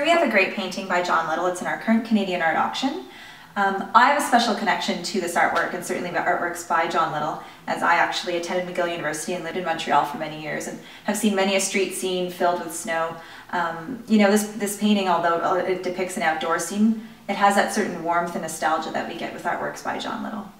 here we have a great painting by John Little. It's in our current Canadian art auction. Um, I have a special connection to this artwork and certainly the artworks by John Little as I actually attended McGill University and lived in Montreal for many years and have seen many a street scene filled with snow. Um, you know, this, this painting, although uh, it depicts an outdoor scene, it has that certain warmth and nostalgia that we get with artworks by John Little.